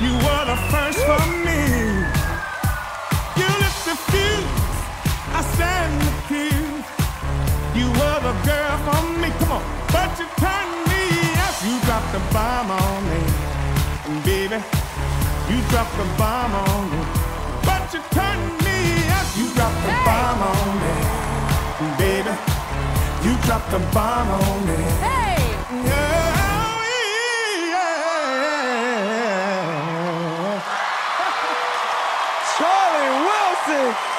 You were the first for me. You lit the fuse. I stand the fuse. You were the girl for me. Come on. But you turned me up. You dropped the bomb on me. And baby, you dropped the bomb on me. But you turned me up. You dropped the hey. bomb on me. And baby, you dropped the bomb on me. Hey. Messi!